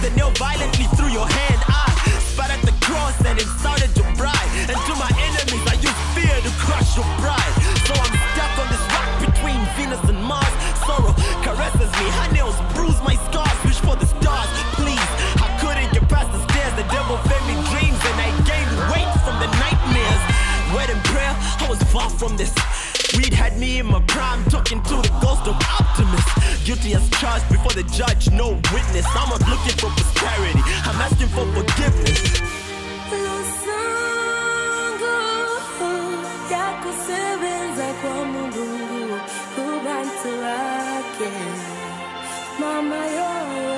the nail violently through your hand. I spat at the cross and insulted your bride. And to my enemies, I use fear to crush your pride. So I'm stuck on this rock between Venus and Mars. Sorrow caresses me, her nails bruise my scars. Wish for the stars, please. I couldn't get past the stairs. The devil fed me dreams and I gained weight from the nightmares. And prayer, I was far from this. Weed had me in my prime, talking to the ghost of Optimus. Guilty as charged before the judge, no witness. I'm not looking for prosperity, I'm asking for forgiveness. Mama yoyo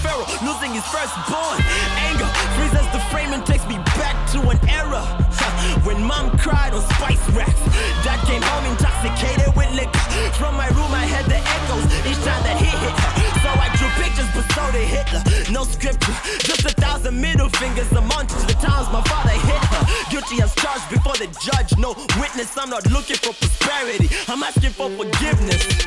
Pharaoh losing his firstborn. Anger freezes the frame and takes me back to an era when mom cried on spice racks. Dad came home intoxicated with liquor. From my room, I heard the echoes each time that he hit. So I drew pictures, but so did Hitler. No scripture, just a thousand middle fingers a month to the times my father hit her. Guilty as charged before the judge, no witness. I'm not looking for prosperity, I'm asking for forgiveness.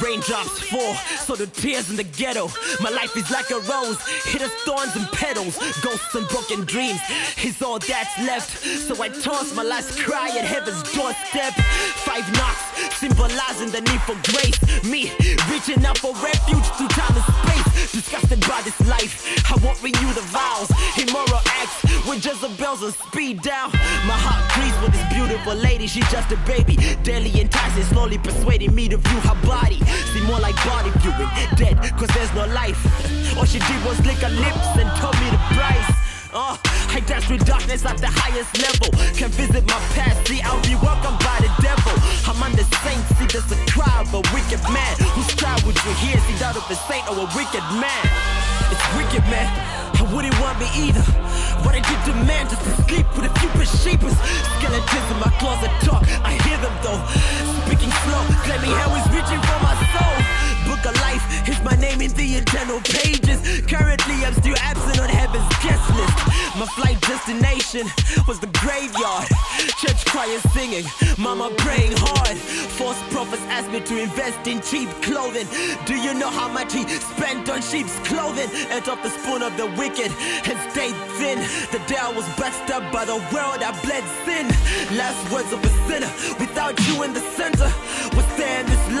Raindrops fall, so the tears in the ghetto. My life is like a rose, hit of thorns and petals. Ghosts and broken dreams is all that's left. So I toss my last cry at heaven's doorstep. Five knocks, symbolizing the need for grace. Me reaching out for refuge through time and space. Disgusted by this life, I won't renew the vows. Immoral acts with Jezebel's on speed down. My beautiful lady, she's just a baby. Daily enticing, slowly persuading me to view her body. See more like body viewing, dead, cause there's no life. All she did was lick her lips and told me the price. Oh, I dance with darkness at the highest level. Can visit my past, see I'll be welcomed by the devil. I'm on the saint, see there's a cry of a wicked man. Whose cry would you hear? See that of a saint or a wicked man? It's wicked, man. I wouldn't want me either. What I did to man just to sleep with a few sheepers. Skeletons in my closet talk. I hear them though. Speaking slow, claiming hell is reaching for my soul. Book of life is my name in the internal pages. Currently, I'm still My flight destination was the graveyard. Church choir singing, mama praying hard. False prophets asked me to invest in cheap clothing. Do you know how much he spent on sheep's clothing? Ate off the spoon of the wicked and stayed thin. The day I was bust up by the world, I bled sin. Last words of a sinner, without you in the center.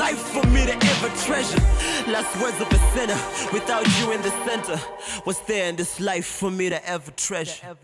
Life for me to ever treasure? Last words of a sinner, without you in the center. Was there in this life for me to ever treasure.